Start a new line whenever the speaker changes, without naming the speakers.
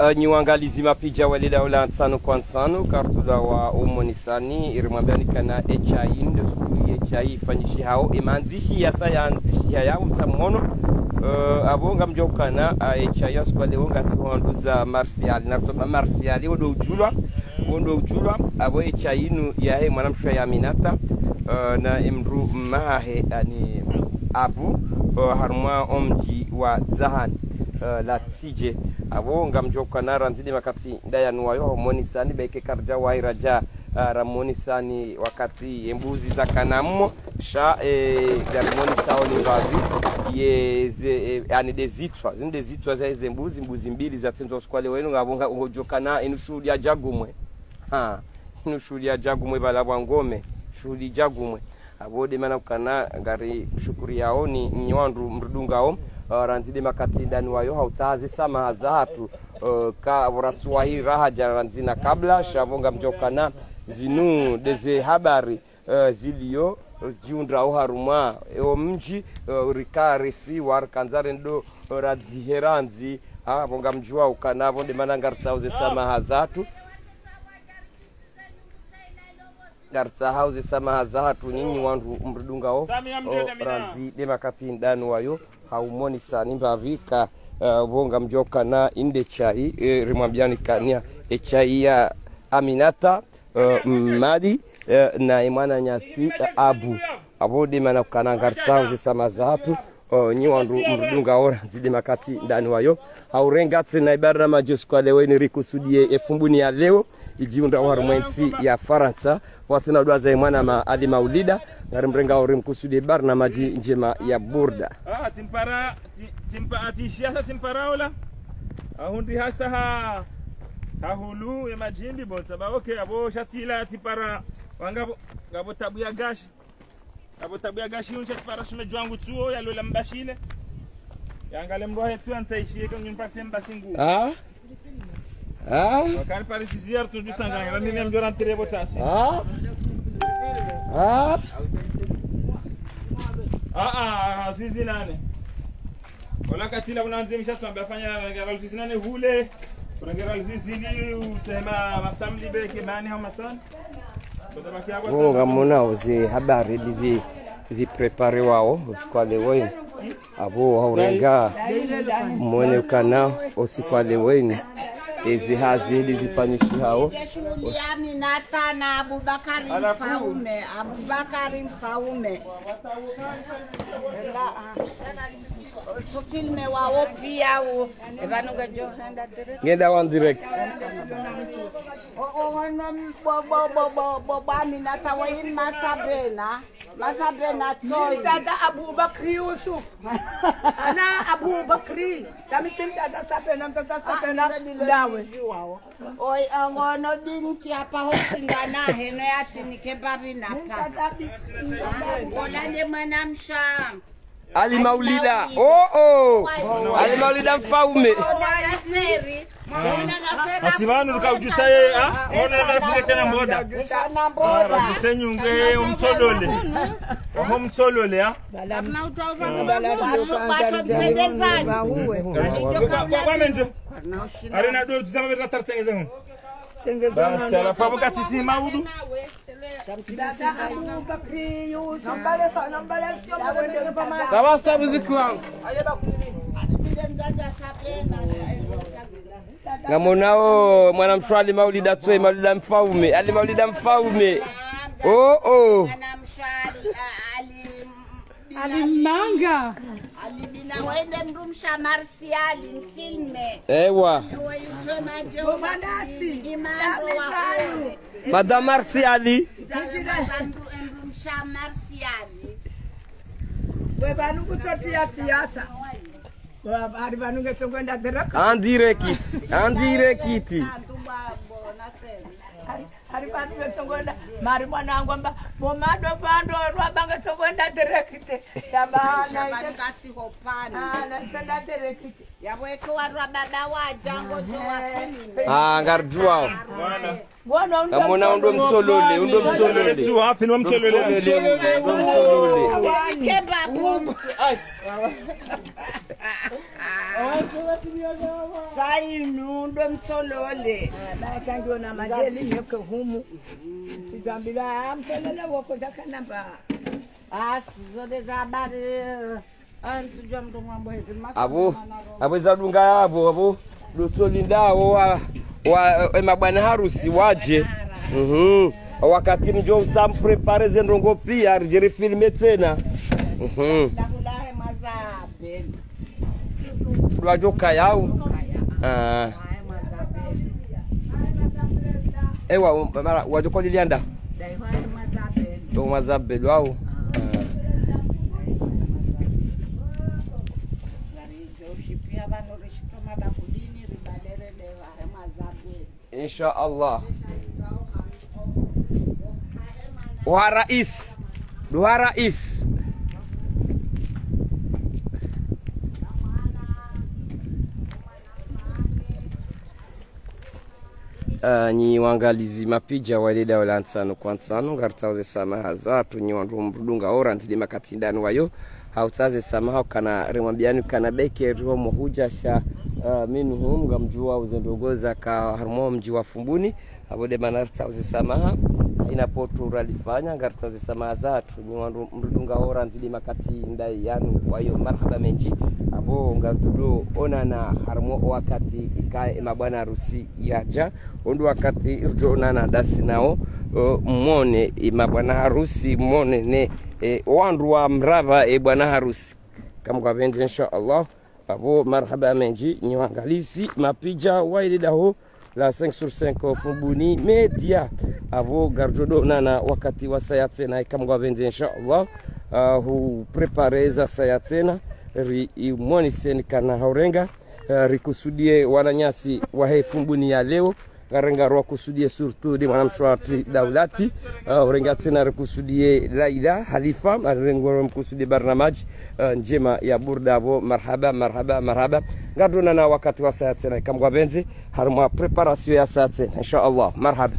uh, nyiwangalizi mapija walila ula nsano kwa nsano kartula wa umonisani irimwambiani kana echai ndo sukuli echai ifanyishi hao imanzishi yasa ya yao msamono uh, abonga mjokana uh, echai yasukwale wonga siwanduza marsiali. Narsoma marsiali wodo ujulwa wondo ujulwa. Abo echai inu yahe mwanamshwa ya minata uh, na imru mahe ani abu uh, harumwa omji wa zahan uh, la tije abo ngamjokana ranzidi makati ndayanuwayo homoni sani beke karja wairaja uh, ramoni sani wakati embuzi za kanammo sha e, garimoni sao ni vavi ye ze, e, yani dezitwa zini dezitwa za ize mbuzi mbili za tenzo skwale wenu ngabonga ngojokana inu shughuli ya jagumwe. Ha inu shughuli ya jagumwe bala bwangome shughuli jagumwe. Abode mana kana ngari shukuri yao ni nyiwandu mrudungao uh, ranzide makati ndani wayo hautazi sama hazatu uh, ka wratsuwahi raha jaranzina kabla shavonga mjokana zinu deze habari uh, ziliyo jiundra harumwa ewo mji uh, rika refi war kanzare ndo radziheranzi vonga mji wao kanavo ndemana samaha sama hazatu ngarisahauze samaha zahatu nyinyi wandu mridungao. Ranzi demakati ndani wayo haumoni nimbavika mbavika uh, vonga mjoka na inde chai e, rimwambiani kania echai ya aminata uh, madi uh, na imana nyasi uh, abu. Abo na kukana ngarisahauze sama zahatu uh, nyi wandu ora zidi makati ndani wayo. Haurengatse na ibara majosi kwa leo ni rikusudie efumbuni ya leo ijiunda warumwensi ya faransa. Watsina dwaza ma ali maulida ngari mrenga ori mkusudie bar na maji njema ya burda.
Ah, timpara ti- timpa atishia timpara ola? Ahundi hasa ha hahulu ya majimbi bon saba okay abo shatila timpara wangabo ngabo tabu ya gashi. Abo tabu ya gashi uncha timpara shime jwangu tuo ya lola mbashile yangale mro hetu antaishie kwa nyumba semba singu
ah ah
wakani pare siziar tu jusanga ngani nem joran tirebo tasi
ah ah
zizi nane wala katila unaanzia mshatwambia fanya ngara zizi nane hule? Kurangera zizi ni usema masamli beke mani au matani Kutabaki hapo
uzi habari dizi ziprepare wao usikwale wenu. Abo haurenga. Mwene ukana usikwale wenu ezihazili zifanisha hao
yaminata na Abubakari Mfaume Abubakari Mfaume tufilme wawo piyawo evanuga johanda direct
ngenda one direct
ono bobo bobo bobo aminata wayimasabena Masa Bernard Soy. Mimi
tata Abu Bakri Yusuf. Ana Abu Bakri. Kami tim tata Sapenam, tata Sapenam ah, dawe.
Oy, angono binti apa hosinga na heno ya tinike babi naka. Mimi tata Ola ne manam shang.
Ali maulida oh oh ali maulida mfaume
Naseri, mwana naseri
Asivanu tukaujusa ye ah ona nafika tena mboda Ah, bajuse nyunge umsolole Oho msolole ah
na utauza watu watu msendezaji
Kwamenje Arina do tuzama beta tartengeza hun Basi alafu wakati si maudu
tabasa muziki wangu. Ngamonao mwanamtu alimaulidi atwe maulida mfaume alimaulida mfaume. Oo oh,
oh. alimmanga mina ngoende mntumshamarsiyali ndifilme
ewa. Madam
marsiyali. Mntumshamarsiyali wevanu kutotiya siyasa. Ari vanungetsongoenda
dherakandire kiti andire kiti
mari pano vyotongoenda mari mwanangu amba momado pando rwabanga tongoenda direkite
tambaanaenda
ah, direkite
yavoekewa rwababa wajango
jowaangarijua eh,
kamona undo mtsolole undo
mtsololehafini wamtsololele ndo mtsolole.
nakanjona madeli nyoke humu. Sijambila amtolele woko dakanamba
Asi zote za habari.
Abo abo zadunga yabo abo lutolindawo wa wa emabwana harusi waje. Mhm. Wakati mjo usamprepare zendongo pia rijeri filme tena. Mhm
Guardou
ah. é o
caiau? Ah.
Ewa, mara,
wajua kwa nilianda? Ndio mazabelu au?
Insha Allah. Wa rais. do rais. Uh, nyi wangalizi mapija walida wala kwantsano ngartauze samaha zatu nyi wandu mrudunga ora ntili makatindani wayo hautsaze samaha kana remwambiani kana beke rihomo hujasha uh, minu hum gamjua uzendogoza ka harmo mji wa fumbuni abode manartauze samaha inapoturalifanya ngartsaze samaha zatu nyi wandu mrudunga ora ntili makatindai yanu wayo marhaba menji abo ngatudo onana harmo wakati ikae mabwana harusi yaja ondu wakati irjonana dasi nao uh, mmone mabwana harusi mmone ne e, wandu wa mrava e bwana harusi. Vende insha allah abo marhaba menji nyiwangalizi mapija waididaho la 5 sur 5 fumbuni media. Abo garjodo nana wakati wa saya tena kwa vende insha allah uh, hu prepare za saya ri imoniseni kana haurenga uh, rikusudie wananyasi wahe fumbuni ya leo. Garenga rwa kusudie surtout di mwanamshwati daulati. Uh, urenga tena rikusudie laila halifa arengo mkusudie barnamaji uh, njema ya burdavo marhaba marhaba marhaba. Ngadona na wakati wa saa tena kamgwa benzi harmwa preparation ya saa tena marhaba